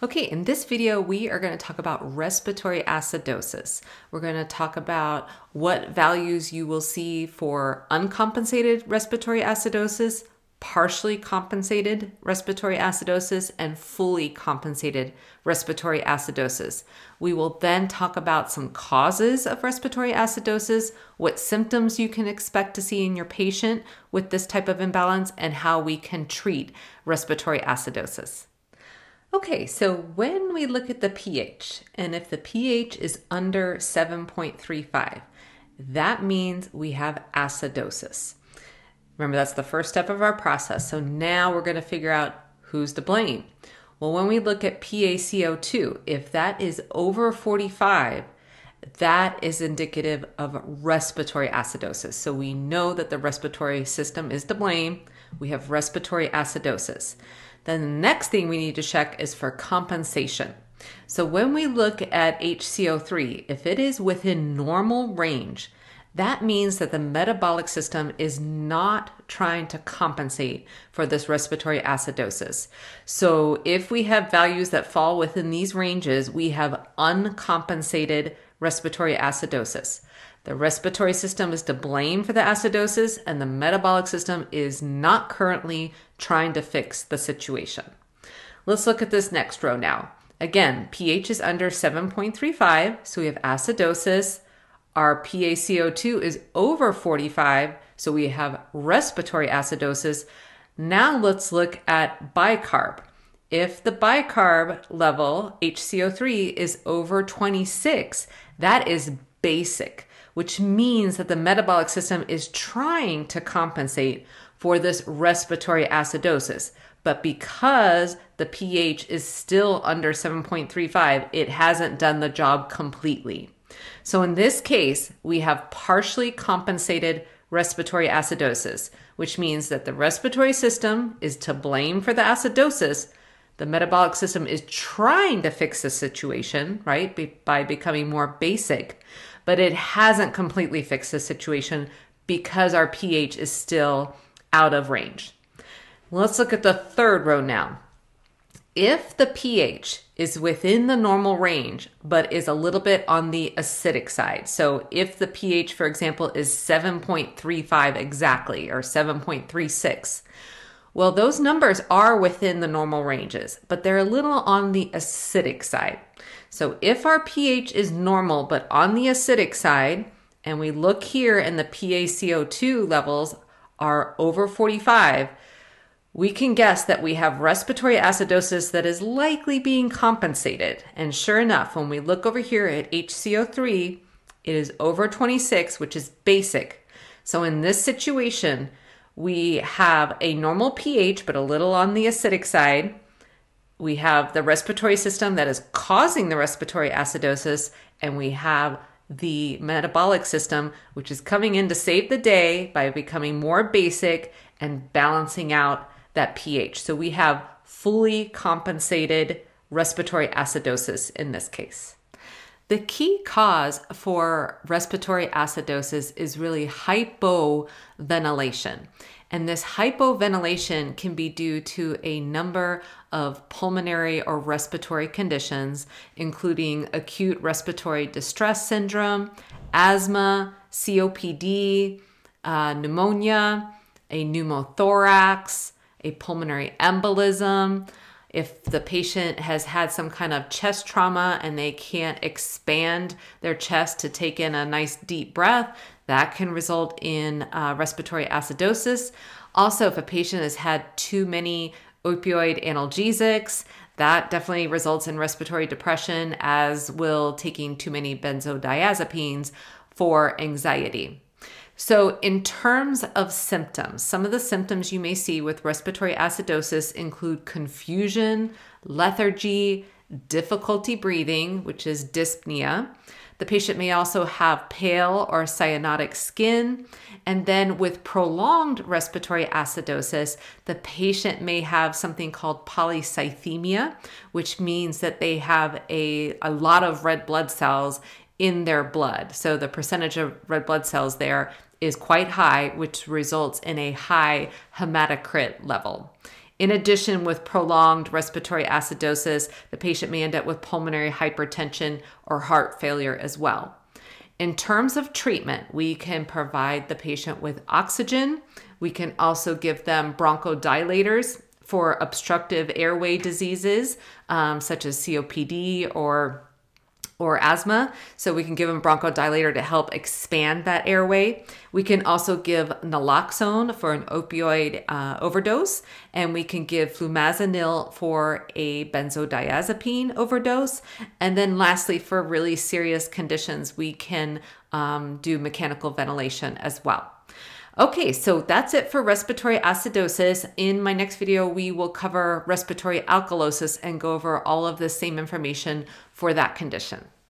Okay, in this video, we are going to talk about respiratory acidosis. We're going to talk about what values you will see for uncompensated respiratory acidosis, partially compensated respiratory acidosis, and fully compensated respiratory acidosis. We will then talk about some causes of respiratory acidosis, what symptoms you can expect to see in your patient with this type of imbalance, and how we can treat respiratory acidosis. Okay, so when we look at the pH, and if the pH is under 7.35, that means we have acidosis. Remember, that's the first step of our process. So now we're going to figure out who's to blame. Well, when we look at PaCO2, if that is over 45, that is indicative of respiratory acidosis. So we know that the respiratory system is to blame. We have respiratory acidosis. Then the next thing we need to check is for compensation. So when we look at HCO3, if it is within normal range, that means that the metabolic system is not trying to compensate for this respiratory acidosis. So if we have values that fall within these ranges, we have uncompensated respiratory acidosis. The respiratory system is to blame for the acidosis, and the metabolic system is not currently trying to fix the situation. Let's look at this next row now. Again, pH is under 7.35, so we have acidosis. Our PaCO2 is over 45, so we have respiratory acidosis. Now let's look at bicarb. If the bicarb level, HCO3, is over 26, that is basic which means that the metabolic system is trying to compensate for this respiratory acidosis. But because the pH is still under 7.35, it hasn't done the job completely. So in this case, we have partially compensated respiratory acidosis, which means that the respiratory system is to blame for the acidosis. The metabolic system is trying to fix the situation, right, by becoming more basic but it hasn't completely fixed the situation because our pH is still out of range. Let's look at the third row now. If the pH is within the normal range, but is a little bit on the acidic side, so if the pH, for example, is 7.35 exactly or 7.36, well, those numbers are within the normal ranges, but they're a little on the acidic side. So if our pH is normal but on the acidic side, and we look here and the PaCO2 levels are over 45, we can guess that we have respiratory acidosis that is likely being compensated. And sure enough, when we look over here at HCO3, it is over 26, which is basic. So in this situation, we have a normal pH, but a little on the acidic side we have the respiratory system that is causing the respiratory acidosis, and we have the metabolic system, which is coming in to save the day by becoming more basic and balancing out that pH. So we have fully compensated respiratory acidosis in this case. The key cause for respiratory acidosis is really hypoventilation. And this hypoventilation can be due to a number of pulmonary or respiratory conditions, including acute respiratory distress syndrome, asthma, COPD, uh, pneumonia, a pneumothorax, a pulmonary embolism. If the patient has had some kind of chest trauma and they can't expand their chest to take in a nice deep breath, that can result in uh, respiratory acidosis. Also, if a patient has had too many opioid analgesics, that definitely results in respiratory depression, as will taking too many benzodiazepines for anxiety. So, in terms of symptoms, some of the symptoms you may see with respiratory acidosis include confusion, lethargy, difficulty breathing, which is dyspnea, the patient may also have pale or cyanotic skin. And then with prolonged respiratory acidosis, the patient may have something called polycythemia, which means that they have a, a lot of red blood cells in their blood. So the percentage of red blood cells there is quite high, which results in a high hematocrit level. In addition, with prolonged respiratory acidosis, the patient may end up with pulmonary hypertension or heart failure as well. In terms of treatment, we can provide the patient with oxygen. We can also give them bronchodilators for obstructive airway diseases um, such as COPD or or asthma. So we can give them bronchodilator to help expand that airway. We can also give naloxone for an opioid uh, overdose, and we can give flumazenil for a benzodiazepine overdose. And then lastly, for really serious conditions, we can um, do mechanical ventilation as well. Okay, so that's it for respiratory acidosis. In my next video, we will cover respiratory alkalosis and go over all of the same information for that condition.